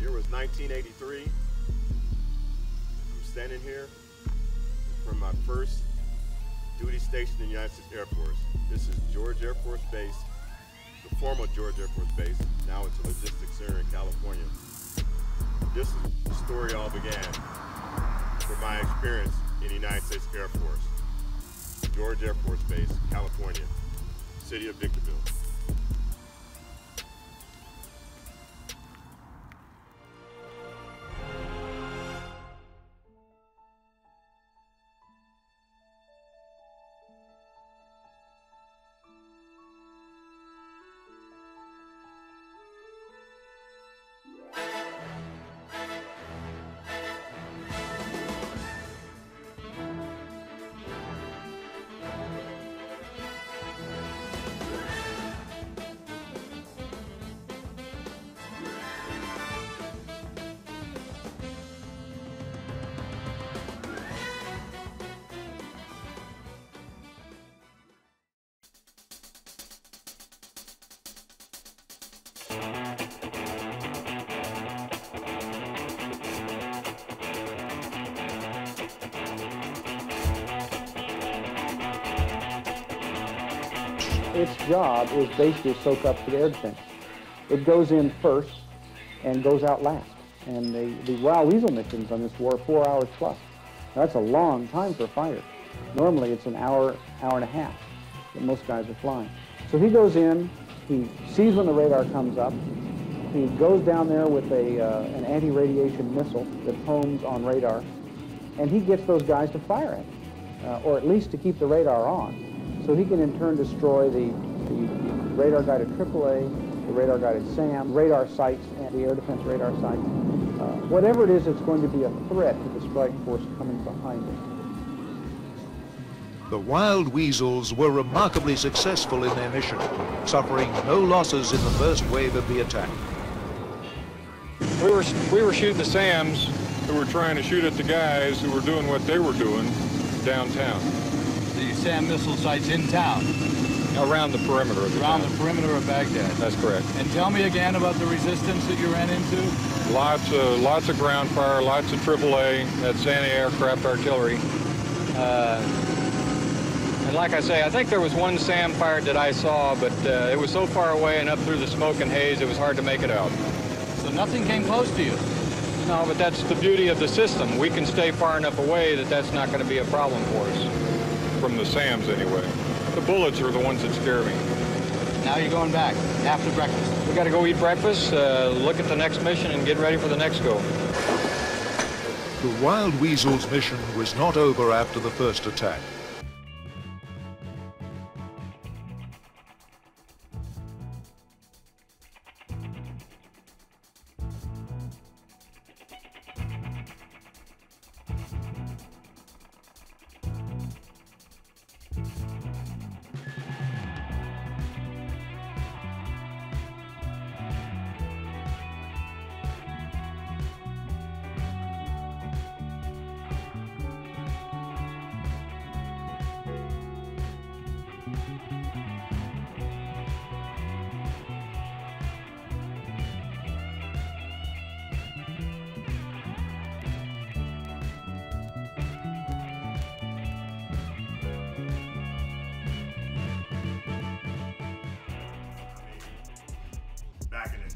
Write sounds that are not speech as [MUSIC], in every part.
The year was 1983. I'm standing here from my first duty station in the United States Air Force. This is George Air Force Base, the former George Air Force Base. Now it's a logistics center in California. This is the story all began from my experience in the United States Air Force. George Air Force Base, California, city of Victorville. Its job is basically to soak up the air defense. It goes in first and goes out last. And the, the Wild Weasel missions on this war are four hours plus. Now, that's a long time for a fighter. Normally it's an hour, hour and a half that most guys are flying. So he goes in, he sees when the radar comes up, he goes down there with a, uh, an anti-radiation missile that homes on radar, and he gets those guys to fire at it, uh, or at least to keep the radar on. So he can in turn destroy the, the, the radar guided AAA, the radar guided SAM, radar sites, and the air defense radar sites. Uh, whatever it is that's going to be a threat to the strike force coming behind it. The Wild Weasels were remarkably successful in their mission, suffering no losses in the first wave of the attack. We were, we were shooting the SAMs who were trying to shoot at the guys who were doing what they were doing downtown. SAM missile sites in town? Around the perimeter of the Around town. the perimeter of Baghdad? That's correct. And tell me again about the resistance that you ran into? Lots of, lots of ground fire, lots of AAA, that's anti-aircraft artillery. Uh, and like I say, I think there was one SAM fired that I saw, but uh, it was so far away and up through the smoke and haze, it was hard to make it out. So nothing came close to you? No, but that's the beauty of the system. We can stay far enough away that that's not going to be a problem for us. From the SAMs, anyway. The bullets are the ones that scare me. Now you're going back, after breakfast. We got to go eat breakfast, uh, look at the next mission, and get ready for the next go. The Wild Weasels mission was not over after the first attack.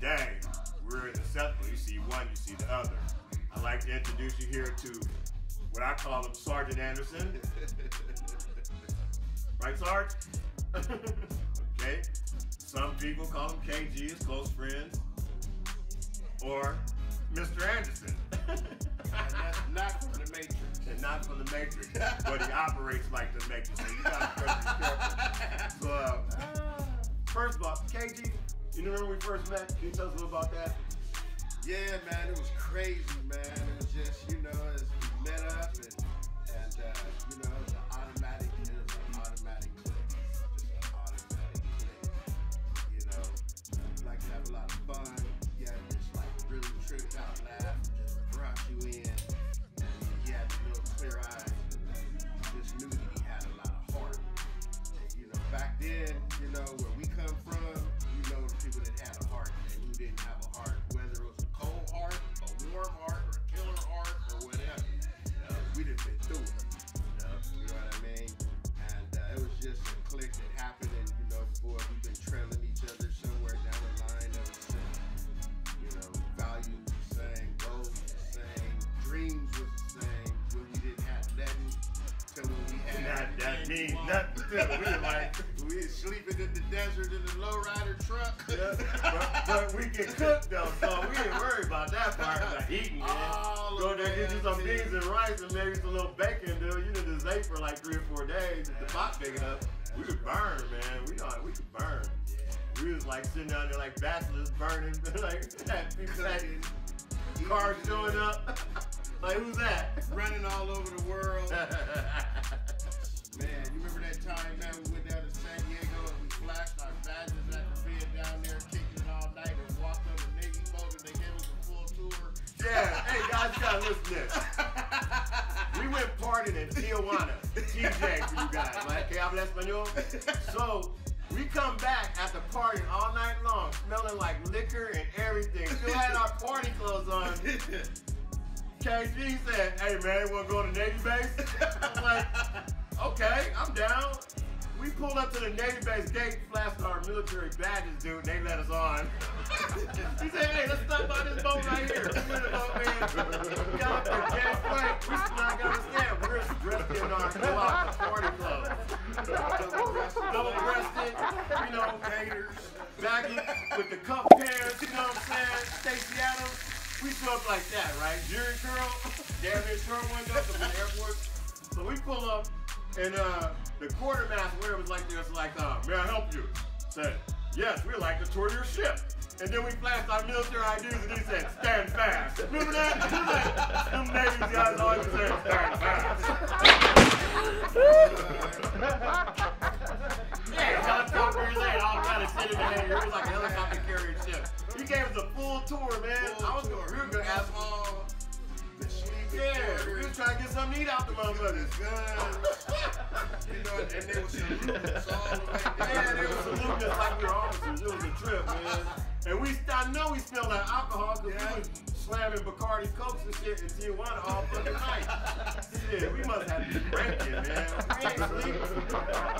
Back in the day, we were in the settler. You see one, you see the other. I'd like to introduce you here to what I call him Sergeant Anderson. [LAUGHS] right, Sarge? [LAUGHS] okay. Some people call him KG, his close friends. Or Mr. Anderson. And that's not from the Matrix. and not from the Matrix, but he operates like the Matrix. So you gotta be careful. [LAUGHS] So, uh, first of all, KG, you remember when we first met? Can you tell us a little about that? Yeah, man, it was crazy, man. It was just, you know, as we met up and, and uh, you know, That, that means nothing. [LAUGHS] We like, We sleeping in the desert in a lowrider truck. yeah, but, [LAUGHS] but we can cook though, so we ain't worried about that part. Like eating, man. All Go there, get you some beans and rice and maybe some little bacon, dude. You know, just ate for like three or four days. If the pot big enough, we could burn, man. We know we could burn. We was like sitting down there like bachelors burning, [LAUGHS] like had people cars showing up. like who's that? running all over the world. Man, you remember that time, man, we went down to San Diego and we flashed our badges at the bed down there, kicking it all night and walked on the Navy boat and they gave us a full tour. yeah. Hey guys, you gotta listen to this. [LAUGHS] We went partying in Tijuana, TJ for you guys. Like, que habla español? So we come back after partying all night long, smelling like liquor and everything. Still had our party clothes on. [LAUGHS] KG said, "Hey man, wanna go to Navy base?" I'm like, "Okay, I'm down." We pulled up to the Navy base gate, flashed our military badges, dude, and they let us on. [LAUGHS] he said, "Hey, let's stop by this boat right here." We the boat, man. Got up there, gateway. We still not gonna understand. We're dressed in our out party clothes, double-breasted, you know, Gators. baggy with the cuff pants, you know what I'm saying? Stacy Adams. We show up like that, right? Jheri curl, damn near short window from the airport. So we pull up, and uh, the quartermaster, was like this, like, uh, may I help you? Said, yes, we'd like to tour your ship. And then we flashed our military IDs, and he said, stand fast. Remember that? Was like, them Navy guys always say, stand fast. Yeah, helicopters and all kind of shit in there. It was like a helicopter carrier ship. He gave us a full tour, man. Full I was tour. we were gonna trying to get something to eat out the motherfuckers. you know, and they were saluting us all the way down. Yeah, they were saluting us like we were officers. It was a trip, man. And we, I know we smelled that alcohol because Yeah. we was slamming Bacardi Cokes and shit in Tijuana all fucking night. Shit, we must have been drinking, man. We ain't sleep.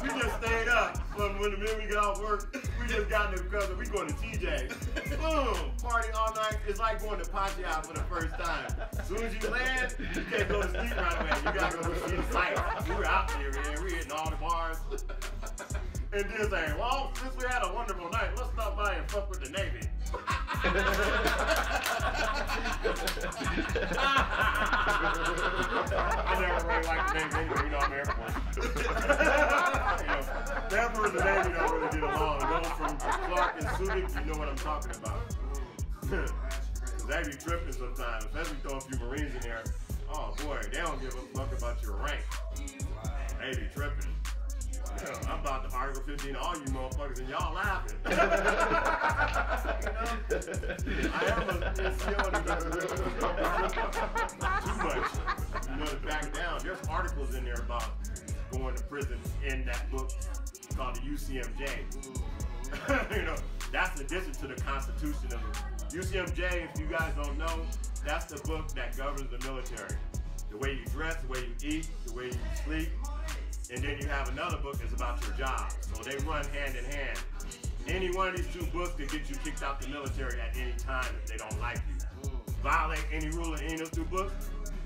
We just stayed up. When, when the minute we got off work, we just got in the because we going to TJ. Boom! Party all night. It's like going to Pacha for the first time. As soon as you land, you can't go to sleep right away. You gotta go see the sights. We were out there, man. We hitting all the bars. And then say, well, since we had a wonderful night, let's stop by and fuck with the Navy. [LAUGHS] I never really liked the Navy anyway, you know, I'm Air Force. [LAUGHS] you know, the Air Force and the Navy don't really get along. Those from Clark and Subic, you know what I'm talking about. Crazy. [LAUGHS] they be tripping sometimes, especially throw a few Marines in there. Oh boy, they don't give a fuck about your rank. They be tripping. I'm about to Article 15 all you motherfuckers and y'all laughing. [LAUGHS] you know? I am a too much. You know to back down. There's articles in there about going to prison in that book called the UCMJ. [LAUGHS] you know, that's in addition to the Constitution of the UCMJ. If you guys don't know, that's the book that governs the military. The way you dress, the way you eat, the way you sleep, and then you have another book that's about your job. So they run hand in hand. Any one of these two books could get you kicked out the military at any time if they don't like you. Violate any rule in any of those two books,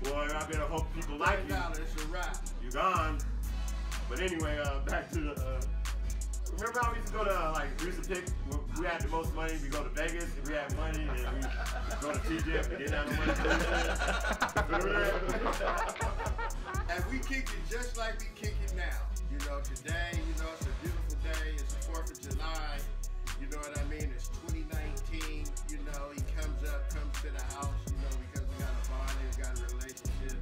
boy, I better hope people like you. Now it's a wrap. You gone. But anyway, uh, back to the. Uh, remember how we used to go to uh, like we used to pick. We had the most money. We go to Vegas if we had money, and we go to TJ if we didn't have money. And we [LAUGHS] kicked it just like we kicked it now. You know, today, you know, it's a beautiful day. It's the 4th of July. You know what I mean? It's 2019. You know, he comes up, comes to the house, you know, because we got a bond and we got a relationship.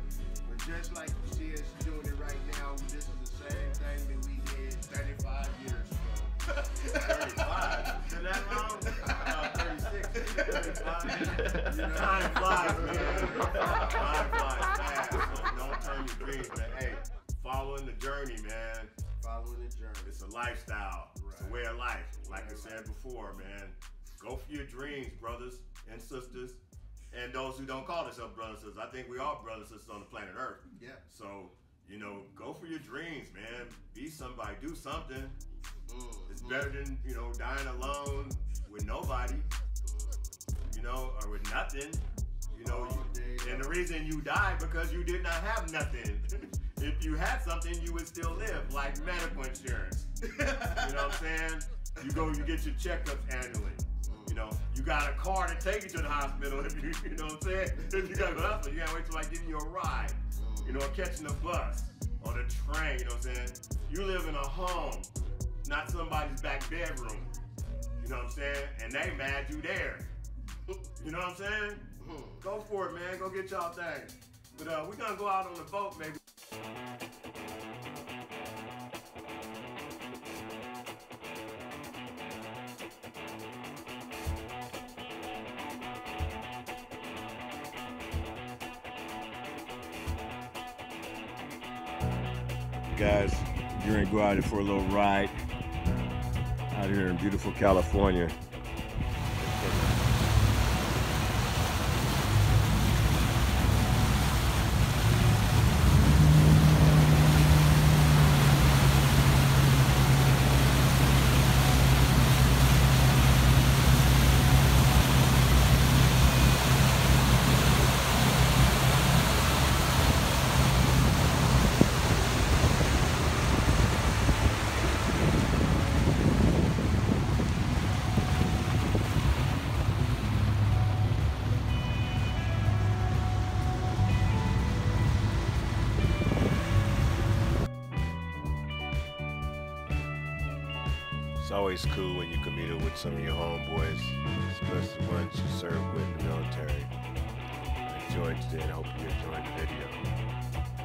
But just like you see us doing it right now, this is the same thing that we did 35 years ago. 35. Is that long? Uh, [LAUGHS] 36. 35. You know? Time flies, man. Time flies fast. So don't turn your dreams, man. Hey, following the journey. Following the journey. It's a lifestyle. It's a way of life. Like I said before, man. Go for your dreams, brothers and sisters. And those who don't call themselves brothers and sisters. I think we are brothers and sisters on the planet Earth. Yeah. So, you know, go for your dreams, man. Be somebody. Do something. Mm-hmm. It's better than, you know, dying alone with nobody, you know, or with nothing. You know, you, and the reason you died because you did not have nothing. [LAUGHS] if you had something, you would still live, like medical insurance. [LAUGHS] you know what I'm saying? You go, you get your checkups annually. You know, you got a car to take you to the hospital. [LAUGHS] If you, you know what I'm saying? [LAUGHS] If you gotta go to the hospital, you gotta wait till like getting you a ride. You know, or catching a bus or the train. You know what I'm saying? You live in a home, not somebody's back bedroom. You know what I'm saying? And they mad you there. You know what I'm saying? Go for it, man. Go get y'all thing. But uh, we're gonna go out on the boat, maybe. Guys, you're gonna go out here for a little ride out here in beautiful California. Always cool when you up with some of your homeboys, especially ones you served with in the military. I enjoyed today and hope you enjoyed the video.